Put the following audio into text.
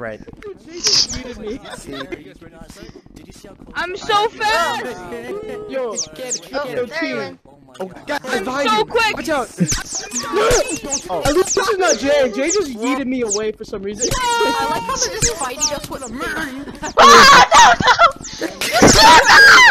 Right. I'm so fast! Yo, Oh, there. Oh, oh, God, I'm behind so you. quick! Watch out. Oh. At least this is not Jay. Jay just yeeted me away for some reason. I like how they're just fighting us with a Ah, no, no!